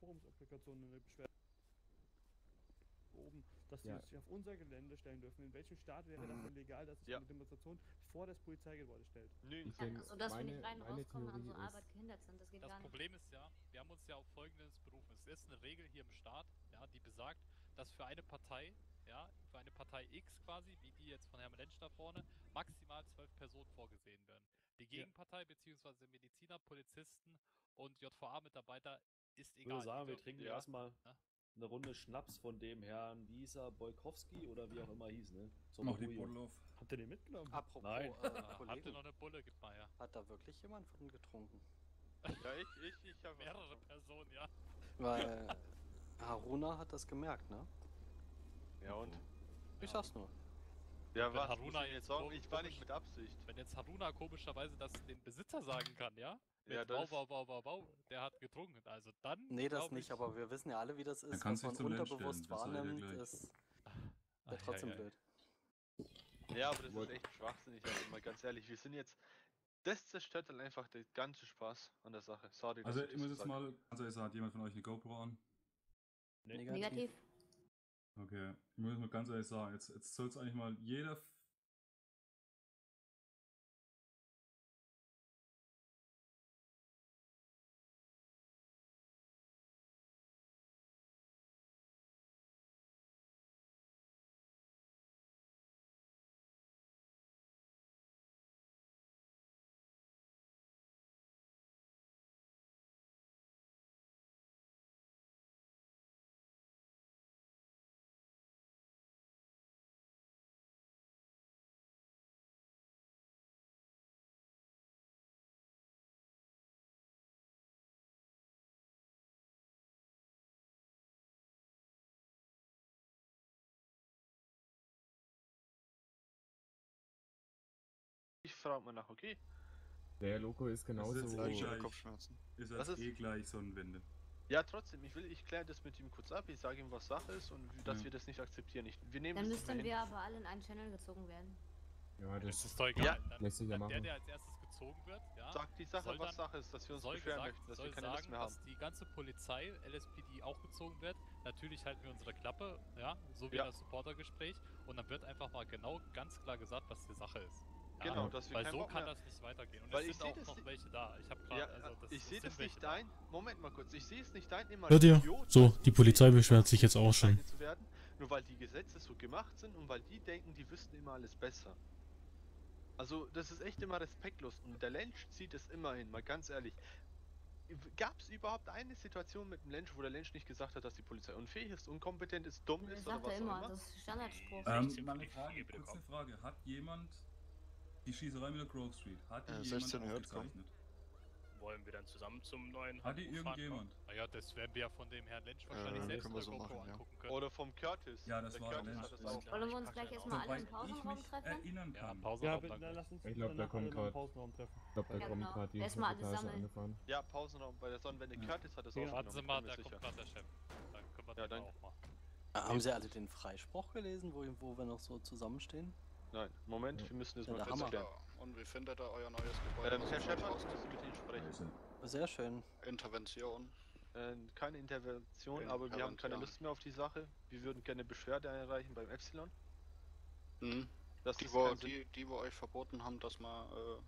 Forumsapplikation eine Beschwerde oben, dass Ja. die sich auf unser Gelände stellen dürfen. In welchem Staat wäre das denn legal, dass sich Ja. eine Demonstration vor das Polizeigebäude stellt? Nirgends. Ich denke, So dass wir nicht meine- rein meine rauskommen, an so Arbeit gehindert sind. Das geht Das gar nicht. Problem ist ja, wir haben uns ja auf folgendes berufen. Es ist eine Regel hier im Staat, ja, die besagt, dass für eine Partei, ja, für eine Partei X quasi, wie die jetzt von Herrn Lensch da vorne, maximal zwölf Personen vorgesehen werden. Die Ja. Gegenpartei bzw. Mediziner, Polizisten und JVA-Mitarbeiter ist Ich egal. würde sagen, wir trinken Ja. erstmal Ja. eine Runde Schnaps von dem Herrn Wieser Bolkowski oder wie auch immer hieß, ne? Zum Mach Beruhigung. Buddel auf. Habt ihr den mitgenommen? Apropos, Nein. Äh, Habt ihr noch eine Bulle? Gib mal her. hat da wirklich jemand von getrunken? Ja, ich, ich, ich habe Mehrere Personen, ja. Weil Haruna hat das gemerkt, ne? Ja und? Ich sag's nur. Ja, Wenn was? Haruna jetzt sagen? komisch- Ich war nicht mit Absicht. Wenn jetzt Haruna komischerweise das dem Besitzer sagen kann, ja? Mit Ja, Bau, das- Bau, Bau, Bau, Bau, der hat getrunken. Also dann. Nee, das nicht, ich, aber wir wissen ja alle, wie das ist. kann Was man unterbewusst ihr wahrnimmt, ist ja trotzdem ja, ja. blöd. Ja, aber das ist echt schwachsinnig, also mal ganz ehrlich. Wir sind jetzt. Das zerstört dann einfach den ganzen Spaß an der Sache. Sorry. Also, ich muss jetzt mal sagen, hat jemand von euch eine GoPro an? Negativ. Okay, ich muss mal ganz ehrlich sagen, jetzt, jetzt soll es eigentlich mal jeder. F- Ich frage mal nach, okay? Der Loco ist genauso. jetzt Gleich Gleich. Kopfschmerzen. Ist ist- eh gleich Sonnenwende. Ja, trotzdem, ich will, ich kläre das mit ihm kurz ab, ich sage ihm, was Sache ist und wie- dass Ja. wir das nicht akzeptieren. Ich, wir nehmen Dann das müssten wir aber alle in einen Channel gezogen werden. Ja, Das das ist doch egal. Ja, dann, lässt sich ja dann der, machen. der als erstes gezogen wird, ja, Sagt die Sache, was dann- Sache ist, dass wir uns beschweren gesagt, möchten, dass wir keine Lust sagen, mehr haben. dass die ganze Polizei, LSPD auch gezogen wird. Natürlich halten wir unsere Klappe, ja, so wie Ja. das Supportergespräch. Und dann wird einfach mal genau ganz klar gesagt, was die Sache ist. Genau, dass wir Weil keinen so Bock kann mehr- das nicht weitergehen. Und Weil es ich sind auch das noch welche da. Ich habe gerade, Ja, also das, ich sehe das nicht da. ein. Moment mal kurz, ich sehe es nicht ein, immer Hört ihr? So, die Polizei beschwert sich jetzt auch schon. nur weil die Gesetze so gemacht sind und weil die denken, die wüssten immer alles besser. Also, das ist echt immer respektlos und der Lensch zieht es immer hin, mal ganz ehrlich. Gab es überhaupt eine Situation mit dem Lensch, wo der Lensch nicht gesagt hat, dass die Polizei unfähig ist, unkompetent ist, dumm Das ist oder was er auch immer, immer? das ist Standardspruch. Ähm, 16 mal eine Frage, kurze Frage. Hat jemand die Schießerei mit der Grove Street, hat die Äh, jemand 16 hört, komm. aufgezeichnet? Wollen wir dann zusammen zum neuen Hat die irgendjemand? Naja, das werden wir ja von dem Herrn Lensch wahrscheinlich Äh, selbst in der so machen, ja. angucken können. Oder vom Curtis. Ja, das der war Curtis hat das das Wollen wir uns gleich erstmal alle im Pausenraum treffen? erinnern Ja, kann. Ja, Pausenraum bitte, dann. dann lass uns Ich glaub, dann da kommt treffen. Ich glaube, da Ja, kommt genau. gerade die Erstmal alle Etage sammeln. Ja, Pausenraum bei der Sonnenwende. Ja. Curtis hat das Ja. auch Warten Sie schon. mal, da kommt sicher. gerade der Chef. Dann können wir Ja, danke. auch mal. Äh, Haben Sie alle den Freispruch gelesen, wo wir noch so zusammenstehen? Nein, Moment, Ja. wir müssen das Ja, mal kurz Hammer. klären. Und wie findet ihr euer neues Gebäude? Ähm, Herr Shepard, mit Ihnen sprechen. Sehr schön. Intervention. Äh, keine Intervention, aber wir haben keine. Lust mehr auf die Sache. Wir würden gerne Beschwerde einreichen beim Epsilon. Hm. Das Die, ist wo, die, die, wo euch verboten haben, dass man. Äh,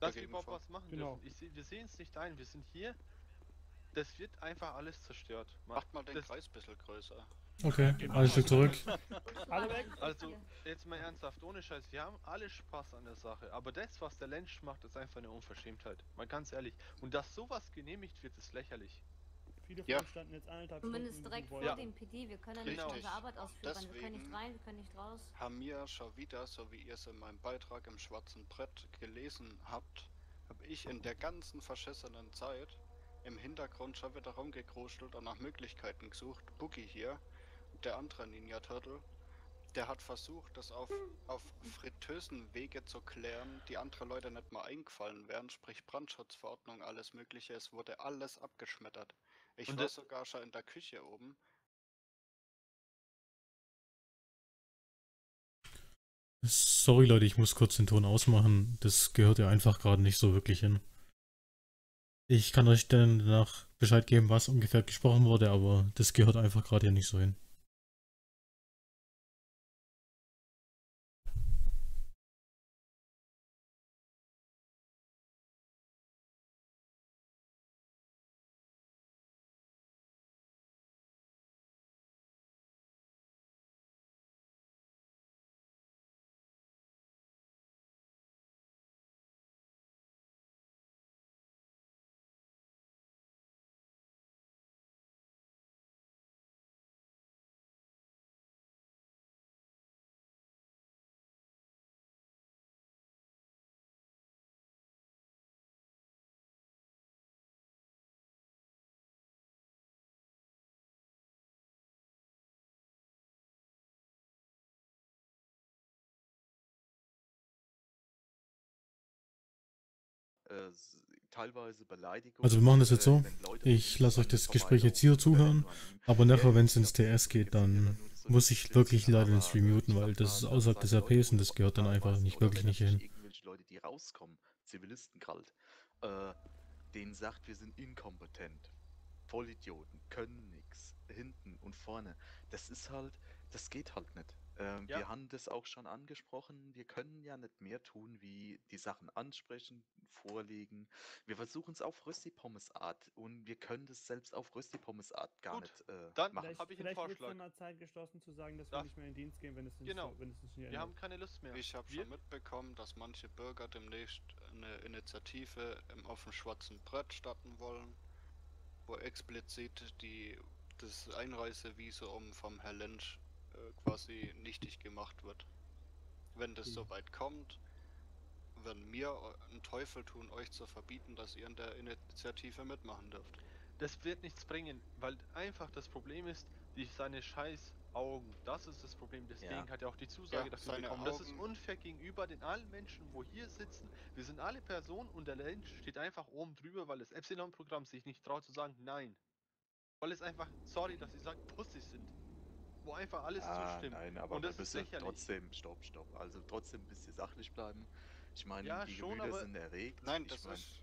dass wir überhaupt was machen Genau. dürfen. Ich seh, wir sehen es nicht ein, wir sind hier. Das wird einfach alles zerstört. Ma- macht mal den das- Kreis ein bisschen größer. Okay, ein Stück zurück. Alle weg! Also, jetzt mal ernsthaft, ohne Scheiß, wir haben alle Spaß an der Sache, aber das, was der Lensch macht, ist einfach eine Unverschämtheit. Mal ganz ehrlich. Und dass sowas genehmigt wird, ist lächerlich. Viele von Ja. uns standen jetzt eineinhalb Zumindest direkt vor Gebäude. dem PD. Wir können ja nicht unsere Arbeit ausführen. Wir können nicht Deswegen- rein, wir können nicht raus. Haben wir schon wieder, so wie ihr es in meinem Beitrag im Schwarzen Brett gelesen habt, habe ich in der ganzen verschissenen Zeit im Hintergrund schon wieder rumgekruschelt und nach Möglichkeiten gesucht. Boogie hier, der andere Ninja Turtle, der hat versucht, das auf, auf fritösen Wege zu klären, die andere Leute nicht mal eingefallen wären, sprich Brandschutzverordnung, alles mögliche. Es wurde alles abgeschmettert. Ich Und war sogar schon in der Küche oben. Sorry Leute, ich muss kurz den Ton ausmachen. Das gehört ja einfach gerade nicht so wirklich hin. Ich kann euch dann danach Bescheid geben, was ungefähr gesprochen wurde, aber das gehört einfach gerade hier nicht so hin. Äh, teilweise Beleidigungen. Also wir machen das jetzt so. äh, Leute Ich lasse euch das Gespräch jetzt hier zuhören, aber nachher, Er wenn es ins TS geht, dann muss ich wirklich leider den Stream muten, weil das ist außerhalb des RPs und das gehört dann einfach nicht wirklich nicht hin. Irgendwelche Leute, die rauskommen, Zivilisten kalt, äh, denen sagt, wir sind inkompetent, Vollidioten, können nix, hinten und vorne. Das ist halt, das geht halt nicht. Ähm, Ja. Wir haben das auch schon angesprochen. Wir können ja nicht mehr tun, wie die Sachen ansprechen, vorlegen. Wir versuchen es auf Rösti-Pommes-Art und wir können das selbst auf Rösti-Pommes-Art gar Gut, nicht äh, dann machen. Vielleicht, Hab ich einen vielleicht wird es Vorschlag. dann mal Zeit geschlossen zu sagen, dass wir nicht mehr in Dienst gehen, wenn es nicht, Genau. so, wenn es nicht Wir haben keine Lust mehr. Ich habe Wir- schon mitbekommen, dass manche Bürger demnächst eine Initiative im, auf dem schwarzen Brett starten wollen, wo explizit die, das Einreisevisum vom Herr Lynch äh, quasi nichtig gemacht wird. Wenn das Okay. soweit kommt, werden wir eu- einen Teufel tun, euch zu verbieten, dass ihr in der Initiative mitmachen dürft. Das wird nichts bringen, weil einfach das Problem ist, die seine scheiß Augen. Das ist das Problem. Deswegen Ja. hat er auch die Zusage Ja, dafür bekommen. Das ist Augen- unfair gegenüber den allen Menschen, wo hier sitzen. Wir sind alle Personen und der Mensch steht einfach oben drüber, weil das Epsilon-Programm sich nicht traut zu sagen Nein. Weil es einfach, sorry, dass sie sagen, Pussys sind. Wo einfach alles Ah, zustimmt. nein, aber und wir das ist müssen lächerlich. trotzdem, stopp, stopp. Also trotzdem ein bisschen sachlich bleiben. Ich meine, Ja, die schon, Gemüter aber- sind erregt. Nein, ich das mein, ist.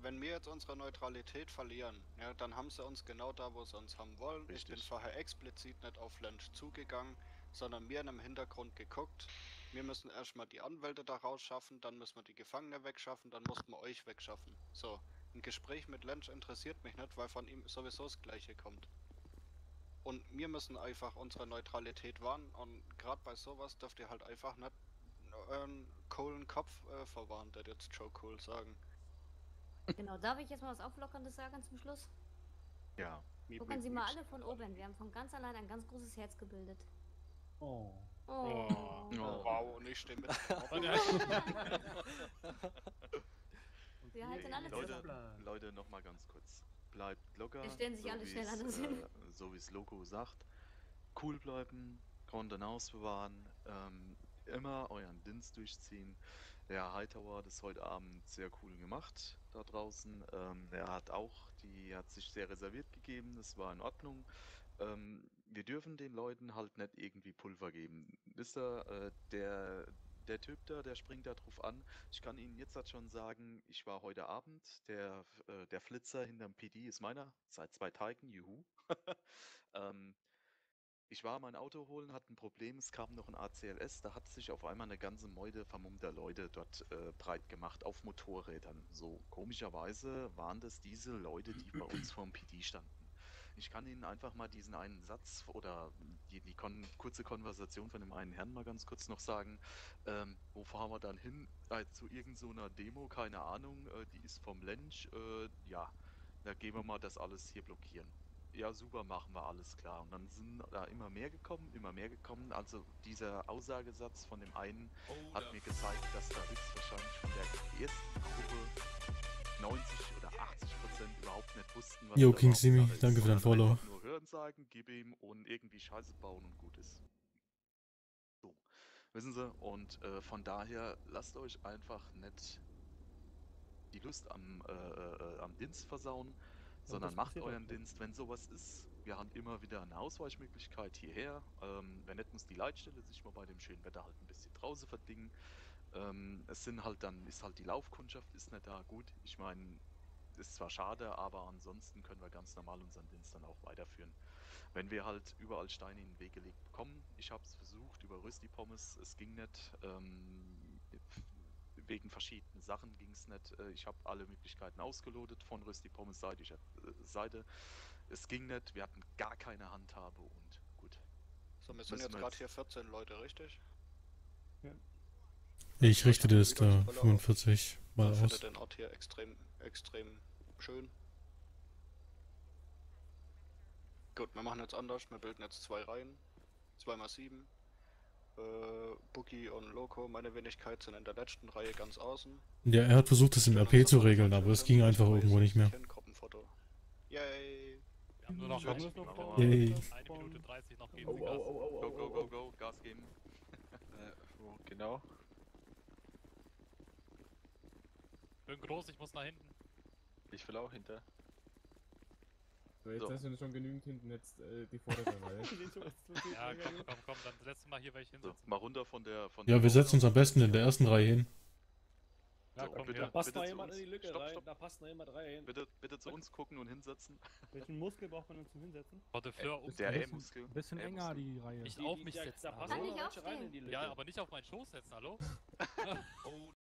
Wenn wir jetzt unsere Neutralität verlieren, ja, dann haben sie uns genau da, wo sie uns haben wollen. Ich bin Richtig. vorher explizit nicht auf Lynch zugegangen, sondern mir in im Hintergrund geguckt. Wir müssen erstmal die Anwälte da rausschaffen, dann müssen wir die Gefangene wegschaffen, dann mussten wir euch wegschaffen. So, ein Gespräch mit Lynch interessiert mich nicht, weil von ihm sowieso das Gleiche kommt. Und wir müssen einfach unsere Neutralität wahren und gerade bei sowas dürft ihr halt einfach nicht euren coolen Kopf äh, verwahren, der jetzt Joe Cool sagen. Genau, darf ich jetzt mal was Auflockerndes sagen zum Schluss? ja. Gucken Sie mal alle von oben. Wir haben von ganz allein ein ganz großes Herz gebildet. Oh. Oh. Oh. Oh. Wow, und ich stehe mit. Wir halten alle Leute, zusammen. Leute, noch mal ganz kurz. Bleibt locker. Wir stellen sich alle wie schnell es, an den Sinn. äh, So wie es Loco sagt. Cool bleiben, Kontenance bewahren, ähm, immer euren Dienst durchziehen. Der Hightower hat es heute Abend sehr cool gemacht da draußen. Ähm, er hat auch, die hat sich sehr reserviert gegeben, das war in Ordnung. Ähm, wir dürfen den Leuten halt nicht irgendwie Pulver geben. Wisst ihr, äh, der, der Typ da, der springt da drauf an. Ich kann Ihnen jetzt halt schon sagen, ich war heute Abend, der, äh, der Flitzer hinterm PD ist meiner, seit zwei Tagen, juhu. ähm, ich war mein Auto holen, hatte ein Problem, es kam noch ein ACLS, da hat sich auf einmal eine ganze Meute vermummter Leute dort äh, breit gemacht, auf Motorrädern. So komischerweise waren das diese Leute, die bei uns vorm PD standen. Ich kann Ihnen einfach mal diesen einen Satz oder die, die kon kurze Konversation von dem einen Herrn mal ganz kurz noch sagen. Ähm, wo fahren wir dann hin? Äh, zu irgendeiner so einer Demo, keine Ahnung, äh, die ist vom Lench. Äh, ja, da gehen wir mal das alles hier blockieren. Ja, super, machen wir alles klar. Und dann sind da immer mehr gekommen, immer mehr gekommen. Also dieser Aussagesatz von dem einen hat mir gezeigt, dass da höchstwahrscheinlich von der ersten Gruppe 90 oder 80 Prozent überhaupt nicht wussten, was Yo, King Simi, danke für dein Follow. Nur hören sagen, gib ihm und irgendwie Scheiße bauen und gut ist. So, wissen Sie, und äh, von daher lasst euch einfach nicht die Lust am, äh, äh, am Dienst versauen, sondern macht euren. Dienst, wenn sowas ist. Wir haben immer wieder eine Ausweichmöglichkeit hierher. Ähm, wenn nicht, muss die Leitstelle sich mal bei dem schönen Wetter halt ein bisschen draußen verdingen. Ähm, es sind halt dann, ist halt die Laufkundschaft ist nicht da. Gut, ich meine, ist zwar schade, aber ansonsten können wir ganz normal unseren Dienst dann auch weiterführen. Wenn wir halt überall Steine in den Weg gelegt bekommen, ich habe es versucht über Rösti Pommes, es ging nicht. Ähm, wegen verschiedenen Sachen ging es nicht. Äh, Ich habe alle Möglichkeiten ausgelotet von Rösti Pommes Seite. Ich, äh, Seite. Es ging nicht, wir hatten gar keine Handhabe und gut. So, wir sind Müssen jetzt wir gerade hier 14 Leute, richtig? Ich richte das da 45 mal Ich finde aus. den Ort hier extrem, extrem schön. Gut, wir machen jetzt anders. Wir bilden jetzt zwei Reihen. 2 mal 7. Äh, Boogie und Loco, meine Wenigkeit, sind in der letzten Reihe ganz außen. Ja, er hat versucht, das im RP zu regeln, aber es ging einfach irgendwo nicht mehr. Gruppenfoto. Yay! Wir haben nur noch eine. Minute 30 noch geben Sie Gas. go, go, go, go, Gas geben. Äh, genau? Bin groß, ich muss nach hinten. Ich will auch hinter. So, jetzt So. hast du schon genügend hinten jetzt äh, die vordere Reihe. Ja, komm, komm, komm, dann das letzte Mal hier welche So, hinsetzen. mal runter von der. Von Ja, der wir setzen uns am besten in der ersten Reihe hin. Ja, So, komm, bitte, hier. Passt bitte noch zu jemand uns. in die Lücke Stopp, rein? stopp. Da passt noch jemand rein. Bitte, bitte zu uns gucken und hinsetzen. Welchen Muskel braucht man denn zum Hinsetzen? Porte Fleur um. Der E-Muskel. Bisschen enger die Reihe. Nicht Die- auf die- mich da- setzen, Da? Kann noch rein in die Lücke. Ja, aber nicht auf meinen Schoß setzen, hallo? Oh,